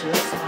precious.